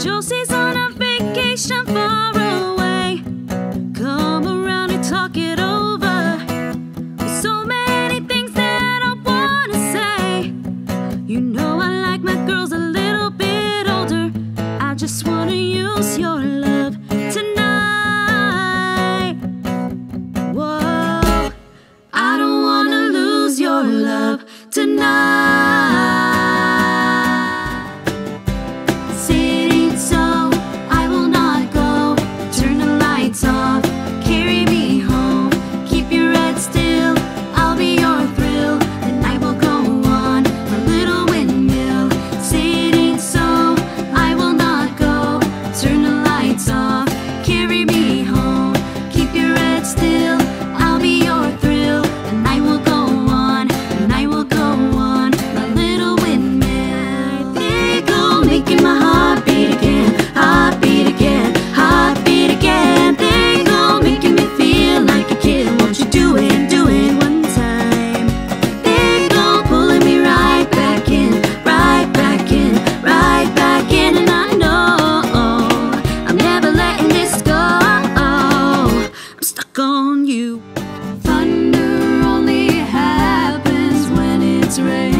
Josie's on a vacation far away. Come around and talk it over. So many things that I wanna say. You know I like my girls a little bit older. I just wanna use your love tonight. Whoa, I don't wanna lose your love tonight. Making my heart beat again, heart beat again, heart beat again. There you go, making me feel like a kid. Won't you do it, do it one time? There you go, pulling me right back in, right back in, right back in. And I know I'm never letting this go. I'm stuck on you. Thunder only happens when it's raining.